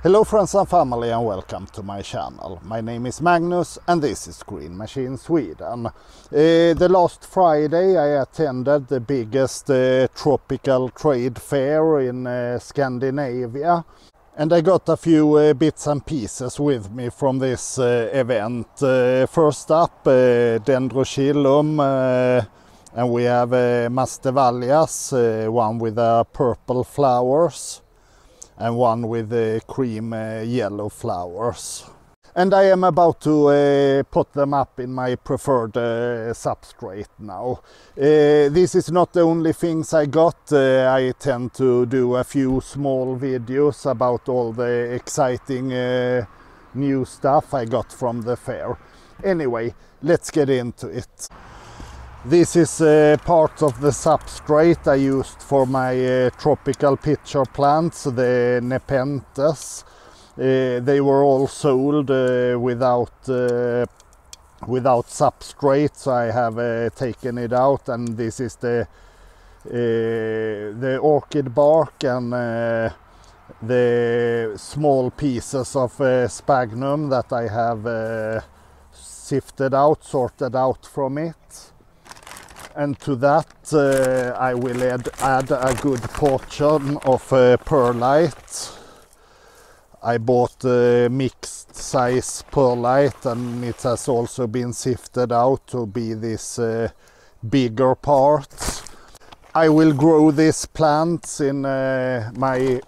Hello friends and family and welcome to my channel. My name is Magnus and this is Green Machine Sweden. Uh, the last Friday I attended the biggest uh, tropical trade fair in uh, Scandinavia and I got a few uh, bits and pieces with me from this uh, event. Uh, first up Dendrochilum and we have uh, Masdevallias, one with purple flowers and one with the cream uh, yellow flowers. And I am about to uh, put them up in my preferred uh, substrate now. Uh, this is not the only things I got. Uh, I tend to do a few small videos about all the exciting new stuff I got from the fair. Anyway, let's get into it. This is uh, part of the substrate I used for my uh, tropical pitcher plants, the Nepenthes. Uh, they were all sold uh, without uh, without substrate, so I have uh, taken it out, and this is the the orchid bark and the small pieces of sphagnum that I have sifted out, sorted out from it and to that uh, I will add, add, a good portion of uh, perlite. I bought a mixed size perlite and it has also been sifted out to be this uh, bigger part. I will grow these plants in uh, my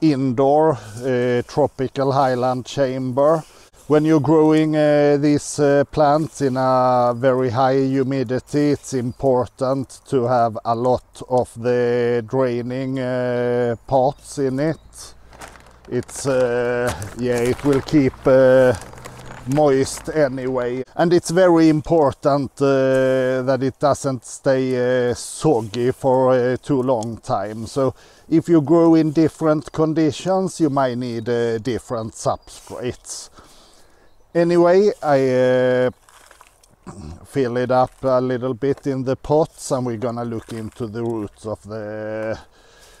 indoor uh, tropical highland chamber when you're growing uh, these uh, plants in a very high humidity, it's important to have a lot of the draining uh, pots in it. It's, uh, yeah, it will keep uh, moist anyway. And it's very important uh, that it doesn't stay soggy for too long time. So if you grow in different conditions, you might need different substrates. Anyway, I uh, fill it up a little bit in the pots and we're gonna look into the roots of the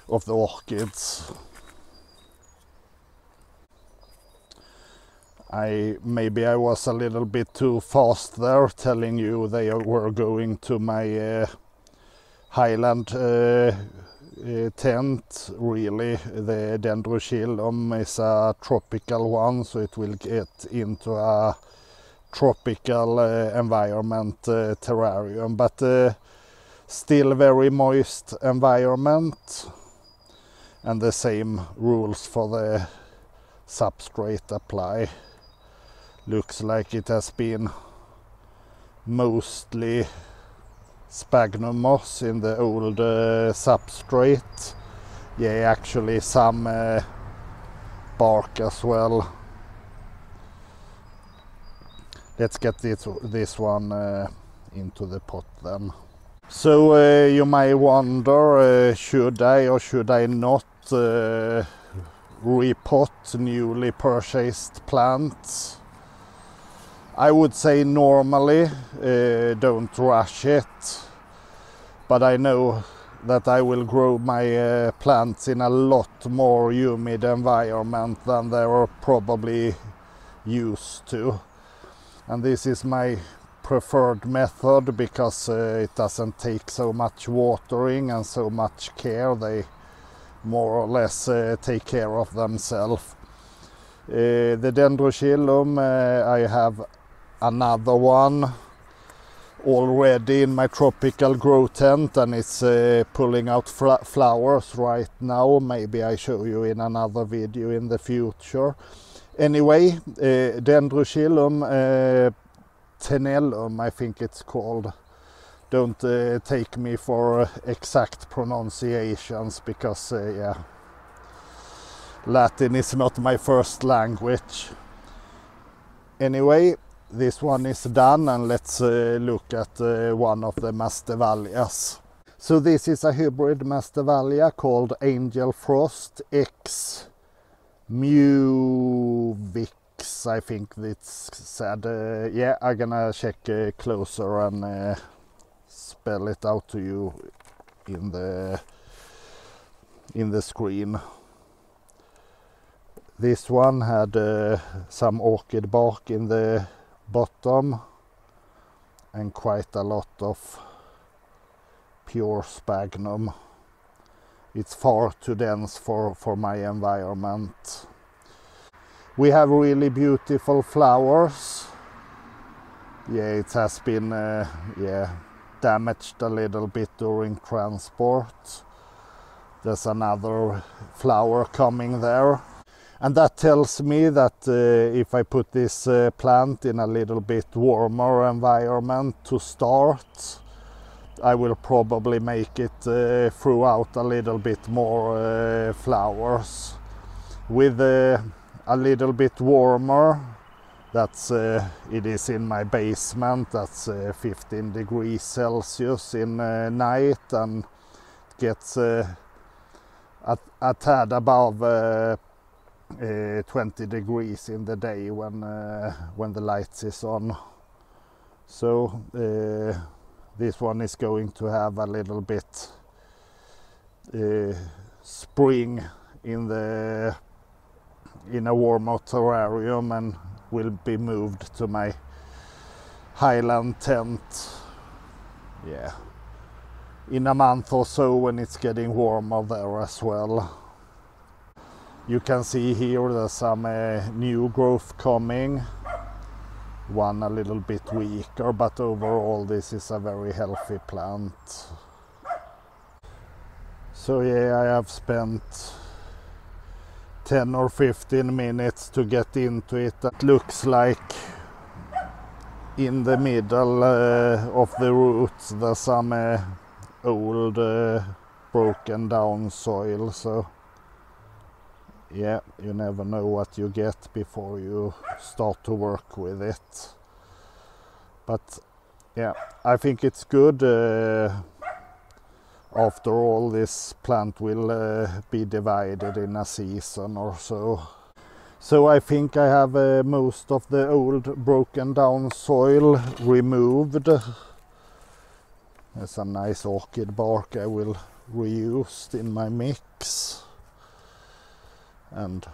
of the orchids. I maybe I was a little bit too fast there telling you they were going to my uh, highland uh, tent really the dendrochilum is a tropical one so it will get into a tropical uh, environment uh, terrarium. But still very moist environment and the same rules for the substrate apply. Looks like it has been mostly sphagnum moss in the old uh, substrate. Yeah, actually some uh, bark as well. Let's get this, this one uh, into the pot then. So uh, you might wonder, uh, should I or should I not uh, repot newly purchased plants? I would say normally uh, don't rush it but I know that I will grow my uh, plants in a lot more humid environment than they are probably used to. And this is my preferred method because uh, it doesn't take so much watering and so much care. They more or less uh, take care of themselves. Uh, the dendrochilum uh, I have another one. Already in my tropical grow tent and it's uh, pulling out flowers right now. Maybe I show you in another video in the future. Anyway uh, dendrochilum uh, tenellum I think it's called. Don't uh, take me for exact pronunciations because uh, yeah. Latin is not my first language. Anyway this one is done and let's uh, look at uh, one of the Masdevallias. So this is a hybrid Masdevallia called Angel Frost X Muvix, I think it's said. Uh, yeah, I'm gonna check uh, closer and uh, spell it out to you in the in the screen. This one had uh, some orchid bark in the bottom and quite a lot of pure sphagnum. It's far too dense for, for my environment. We have really beautiful flowers. Yeah, it has been uh, yeah damaged a little bit during transport. There's another flower coming there. And that tells me that uh, if I put this uh, plant in a little bit warmer environment to start, I will probably make it uh, throughout a little bit more uh, flowers. With uh, a little bit warmer, that's uh, it is in my basement, that's 15 degrees Celsius in night and gets a, a tad above uh, 20 degrees in the day when uh, when the lights is on. So uh, this one is going to have a little bit spring in the in a warmer terrarium and will be moved to my highland tent. Yeah. In a month or so when it's getting warmer there as well you can see here there's some uh, new growth coming. One a little bit weaker, but overall this is a very healthy plant. So yeah, I have spent 10 or 15 minutes to get into it. It looks like in the middle uh, of the roots there's some uh, old uh, broken down soil. So yeah, you never know what you get before you start to work with it. But yeah, I think it's good. Uh, after all, this plant will uh, be divided in a season or so. So I think I have uh, most of the old broken down soil removed. There's some nice orchid bark I will reuse in my mix and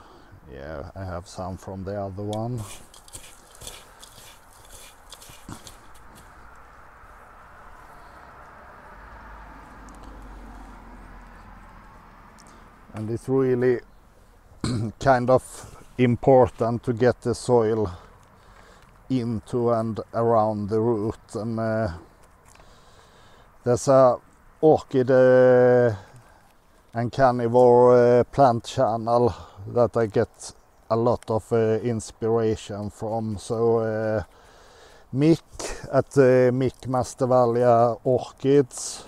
yeah I have some from the other one. And it's really kind of important to get the soil into and around the root. And uh, there's a orchid uh, and carnivore uh, plant channel that I get a lot of uh, inspiration from. So uh, Mick at uh, Mick Masdevallia Orchids,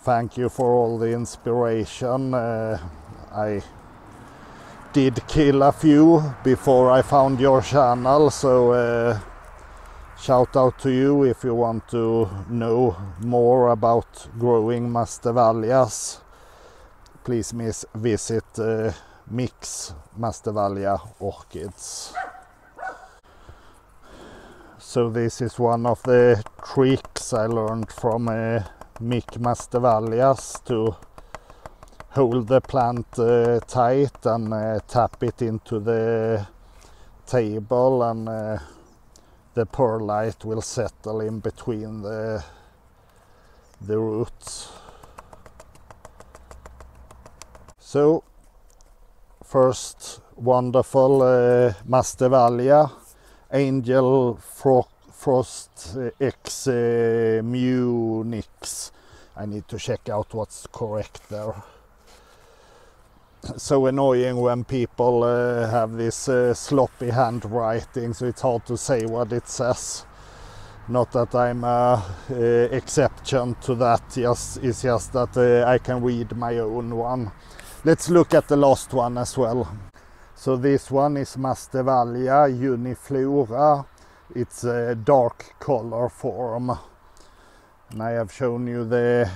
thank you for all the inspiration. Uh, I did kill a few before I found your channel, so uh, shout out to you if you want to know more about growing Masdevallias. Please visit uh, Mick's Masdevallia orchids. So this is one of the tricks I learned from uh, Mick Masdevallias to hold the plant uh, tight and uh, tap it into the table and uh, the perlite will settle in between the the roots. So first wonderful uh, Angel Fro Frost uh, X uh, Munix. I need to check out what's correct there. So annoying when people uh, have this uh, sloppy handwriting, so it's hard to say what it says. Not that I'm a uh, exception to that, just, it's just that uh, I can read my own one. Let's look at the last one as well. So this one is Masdevallia uniflora. It's a dark color form. And I have shown you the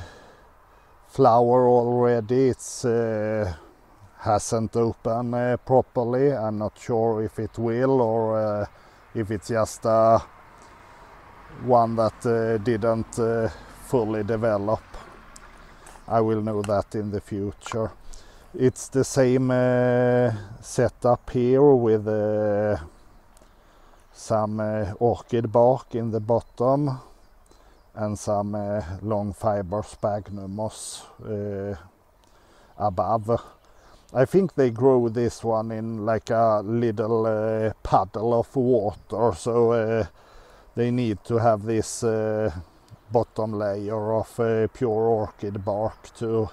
flower already. It uh, hasn't opened uh, properly. I'm not sure if it will or uh, if it's just uh, one that uh, didn't uh, fully develop. I will know that in the future it's the same uh, setup here with uh, some uh, orchid bark in the bottom and some long fiber sphagnum moss above. I think they grow this one in like a little uh, puddle of water so uh, they need to have this uh, bottom layer of pure orchid bark to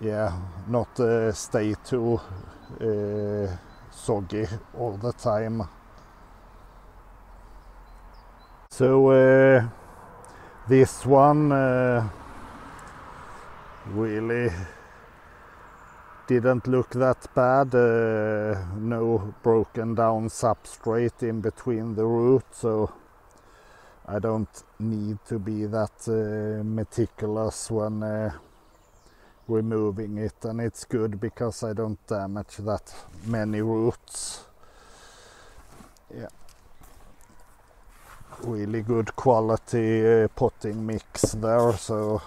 yeah not uh, stay too uh, soggy all the time. So uh, this one uh, really didn't look that bad uh, no broken down substrate in between the roots so I don't need to be that uh, meticulous when removing it and it's good because I don't damage that many roots. Yeah. Really good quality uh, potting mix there so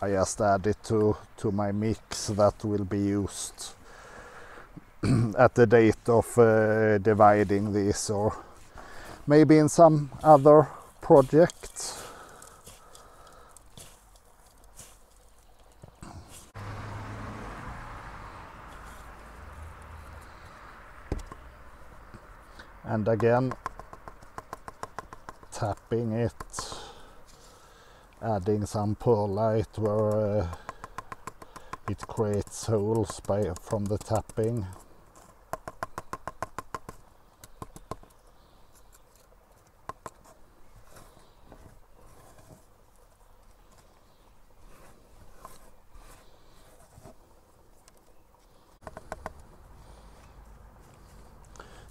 I just add it to to my mix that will be used at the date of uh, dividing this or maybe in some other project and again tapping it. Adding some perlite where uh, it creates holes by from the tapping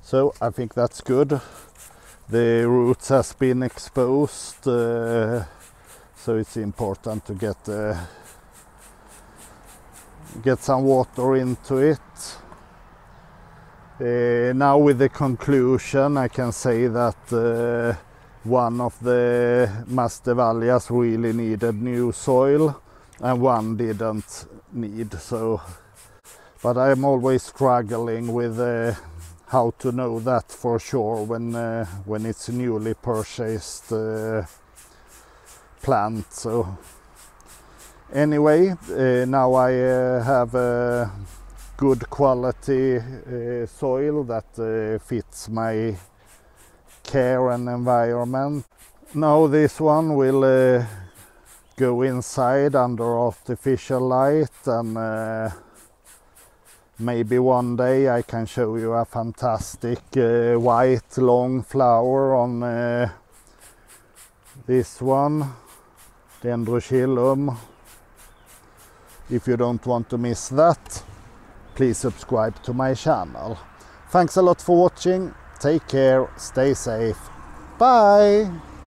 So I think that's good. The roots has been exposed, uh, so it's important to get uh, get some water into it. Uh, now with the conclusion, I can say that uh, one of the Masdevallias really needed new soil, and one didn't need. So, but I'm always struggling with. Uh, how to know that for sure when uh, when it's newly purchased uh, plant so. Anyway uh, now I uh, have a good quality uh, soil that uh, fits my care and environment. Now this one will go inside under artificial light and maybe one day I can show you a fantastic uh, white long flower on uh, this one Dendrochilum if you don't want to miss that please subscribe to my channel. Thanks a lot for watching. Take care. Stay safe. Bye